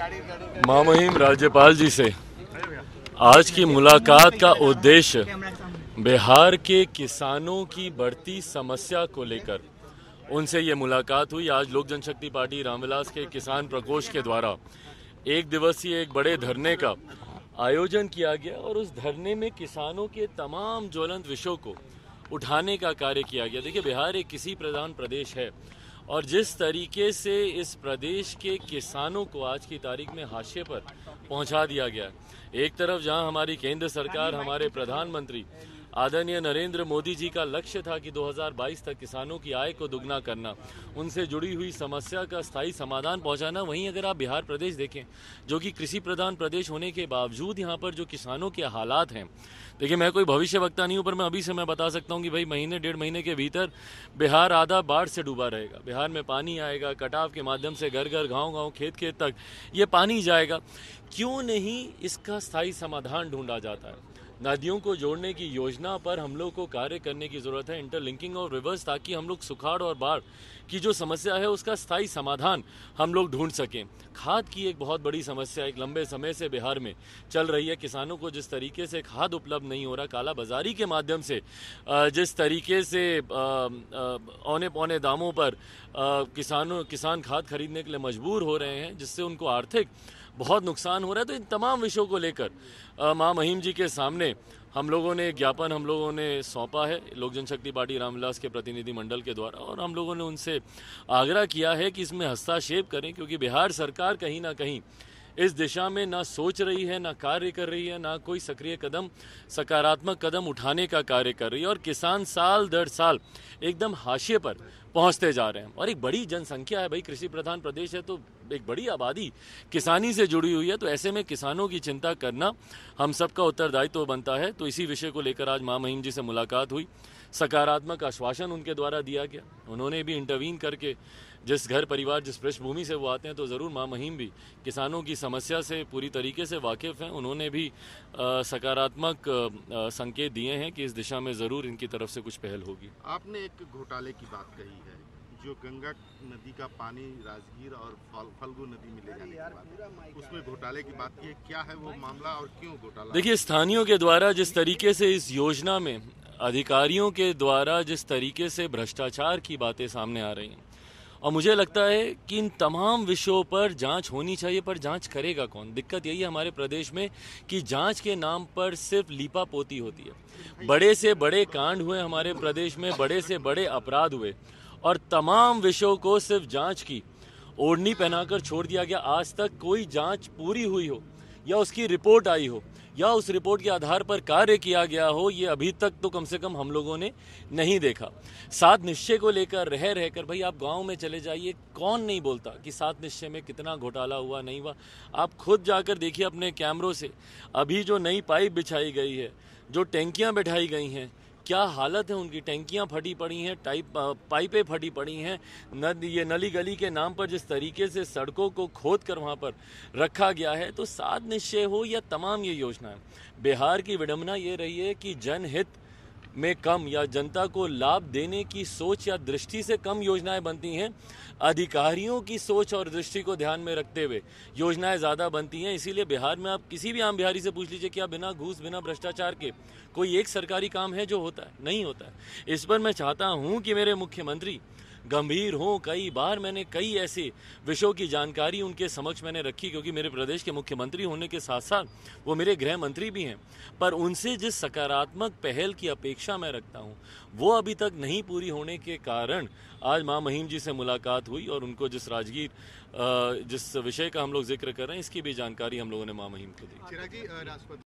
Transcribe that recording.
माँ महिम राज्यपाल जी से, आज की मुलाकात का उद्देश्य बिहार के किसानों की बढ़ती समस्या को लेकर। उनसे ये मुलाकात हुई। आज लोक जनशक्ति पार्टी रामविलास के किसान प्रकोष्ठ के द्वारा एक दिवसीय, एक बड़े धरने का आयोजन किया गया और उस धरने में किसानों के तमाम ज्वलंत विषयों को उठाने का कार्य किया गया। देखिए, बिहार एक किसी प्रधान प्रदेश है। और जिस तरीके से इस प्रदेश के किसानों को आज की तारीख में हाशिए पर पहुँचा दिया गया। एक तरफ़ जहाँ हमारी केंद्र सरकार, हमारे प्रधानमंत्री आदरणीय नरेंद्र मोदी जी का लक्ष्य था कि 2022 तक किसानों की आय को दुगना करना, उनसे जुड़ी हुई समस्या का स्थायी समाधान पहुंचाना, वहीं अगर आप बिहार प्रदेश देखें, जो कि कृषि प्रधान प्रदेश होने के बावजूद यहाँ पर जो किसानों के हालात हैं। देखिए, मैं कोई भविष्य वक्ता नहीं हूँ, पर मैं अभी से मैं बता सकता हूँ कि भाई महीने, डेढ़ महीने के भीतर बिहार आधा बाढ़ से डूबा रहेगा। बिहार में पानी आएगा, कटाव के माध्यम से घर घर, गाँव गाँव, खेत खेत तक ये पानी जाएगा। क्यों नहीं इसका स्थायी समाधान ढूंढा जाता है? नदियों को जोड़ने की योजना पर हम लोग को कार्य करने की ज़रूरत है इंटरलिंकिंग और रिवर्स ताकि हम लोग सुखाड़ और बाढ़ की जो समस्या है उसका स्थायी समाधान हम लोग ढूंढ सकें। खाद की एक बहुत बड़ी समस्या एक लंबे समय से बिहार में चल रही है। किसानों को जिस तरीके से खाद उपलब्ध नहीं हो रहा काला बाजारी के माध्यम से जिस तरीके से औने पौने दामों पर किसानों, किसान खाद खरीदने के लिए मजबूर हो रहे हैं, जिससे उनको आर्थिक बहुत नुकसान हो रहा है तो इन तमाम विषयों को लेकर माँ महिम जी के सामने हम लोगों ने ज्ञापन हम लोगों ने सौंपा है लोक जनशक्ति पार्टी रामविलास के प्रतिनिधि मंडल के द्वारा, और हम लोगों ने उनसे आग्रह किया है कि इसमें हस्ताक्षेप करें, क्योंकि बिहार सरकार कहीं ना कहीं इस दिशा में ना सोच रही है, ना कार्य कर रही है, ना कोई सक्रिय कदम, सकारात्मक कदम उठाने का कार्य कर रही है, और किसान साल दर साल एकदम हाशिए पर पहुँचते जा रहे हैं। और एक बड़ी जनसंख्या है भाई, कृषि प्रधान प्रदेश है तो एक बड़ी आबादी किसानी से जुड़ी हुई है तो ऐसे में किसानों की चिंता करना हम सबका उत्तरदायित्व तो बनता है। तो इसी विषय को लेकर आज माँ महिम जी से मुलाकात हुई। सकारात्मक आश्वासन उनके द्वारा दिया गया। उन्होंने भी इंटरवीन करके जिस घर परिवार, जिस पृष्ठभूमि से वो आते हैं तो ज़रूर माँ महिम भी किसानों की समस्या से पूरी तरीके से वाकिफ़ हैं। उन्होंने भी सकारात्मक संकेत दिए हैं कि इस दिशा में ज़रूर इनकी तरफ़ से कुछ पहल होगी। आपने एक घोटाले की बात कही। है जो गंगा नदी का पानी राजगीर और फल्गु नदी में ले जाने के बाद उसमें घोटाले की बात की है क्या है वो मामला और क्यों घोटाला? देखिए, स्थानीयों के द्वारा जिस तरीके से इस योजना में, अधिकारियों के द्वारा जिस तरीके से भ्रष्टाचार की बातें सामने आ रही हैं, और मुझे लगता है कि इन तमाम विषयों पर जाँच होनी चाहिए, पर जाँच करेगा कौन? दिक्कत यही है हमारे प्रदेश में कि जाँच के नाम पर सिर्फ़ लीपा पोती होती है। बड़े से बड़े कांड हुए हमारे प्रदेश में, बड़े से बड़े अपराध हुए और तमाम विषयों को सिर्फ़ जाँच की। ओढ़नी पहनाकर छोड़ दिया गया। आज तक कोई जाँच पूरी हुई हो, या उसकी रिपोर्ट आई हो, या उस रिपोर्ट के आधार पर कार्य किया गया हो, ये अभी तक तो कम से कम हम लोगों ने नहीं देखा। सात निश्चय को लेकर रह रहकर, भाई, आप गाँव में चले जाइए, कौन नहीं बोलता कि सात निश्चय में कितना घोटाला हुआ, नहीं हुआ? आप खुद जाकर देखिए अपने कैमरों से। अभी जो नई पाइप बिछाई गई है, जो टैंकियाँ बैठाई गई हैं क्या हालत है उनकी? टैंकियाँ फटी पड़ी हैं, टाइप पाइपें फटी पड़ी हैं। न ये नली गली के नाम पर जिस तरीके से सड़कों को खोद कर वहाँ पर रखा गया है तो सात निश्चय हो या तमाम ये योजनाएँ बिहार की विडम्बना ये रही है कि जनहित में कम या जनता को लाभ देने की सोच या दृष्टि से कम योजनाएँ बनती हैं, अधिकारियों की सोच और दृष्टि को ध्यान में रखते हुए योजनाएँ ज़्यादा बनती हैं। इसीलिए बिहार में आप किसी भी आम बिहारी से पूछ लीजिए क्या बिना घूस, बिना भ्रष्टाचार के कोई एक सरकारी काम है जो होता है? नहीं होता है। इस पर मैं चाहता हूँ कि मेरे मुख्यमंत्री गंभीर हों, कई बार मैंने कई ऐसे विषयों की जानकारी उनके समक्ष मैंने रखी, क्योंकि मेरे प्रदेश के मुख्यमंत्री होने के साथ साथ वो मेरे गृह मंत्री भी हैं। पर उनसे जिस सकारात्मक पहल की अपेक्षा मैं रखता हूँ, वो अभी तक नहीं पूरी होने के कारण आज माँ महिम जी से मुलाकात हुई और उनको जिस राजगीर जिस विषय का हम लोग ज़िक्र कर रहे हैं, इसकी भी जानकारी हम लोगों ने माँ महिम को दी।